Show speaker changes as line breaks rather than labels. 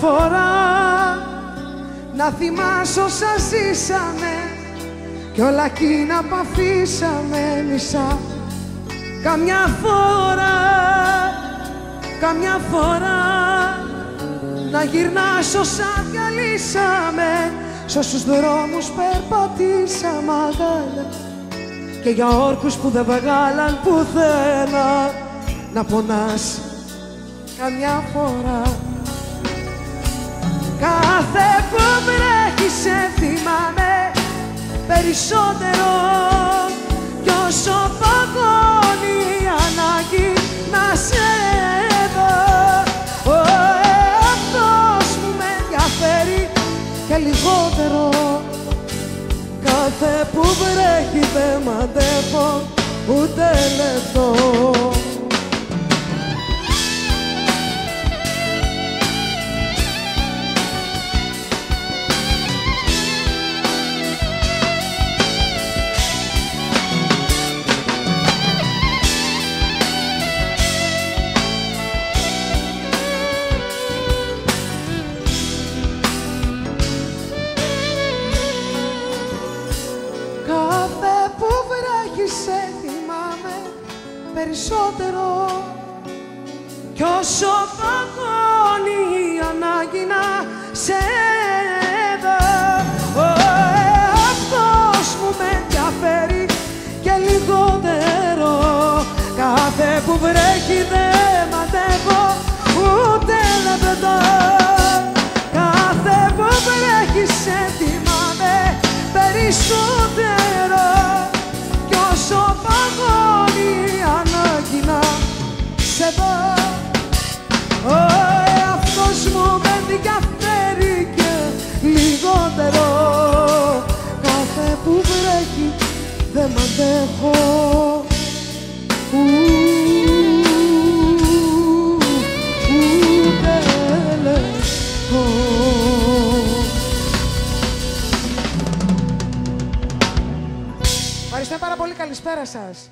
φορά να θυμάσαι όσα ζήσαμε κι όλα εκείνα που αφήσαμε μισά. Καμιά φορά, καμιά φορά να γυρνάς όσα διαλύσαμε σ' όσους δρόμους περπατήσαμε αγάλια και για όρκους που δεν βγάλαν πουθένα να πονάς καμιά φορά Κάθε που βρέχει σε θυμάμαι περισσότερο. Κι όσο παγώνει η ανάγκη να σε δω ο εαυτός μου με ενδιαφέρει και λιγότερο. Κάθε που βρέχει δεν μαντεύω ούτε λεπτό περισσότερο. Κι όσο παγώνει η ανάγκη να σε ενδιαφέρει και λιγότερο κάθε που βρέχει δεν μ' αντέχω Ου, ούτε λεπτό. Ευχαριστώ πάρα πολύ. Καλησπέρα σας.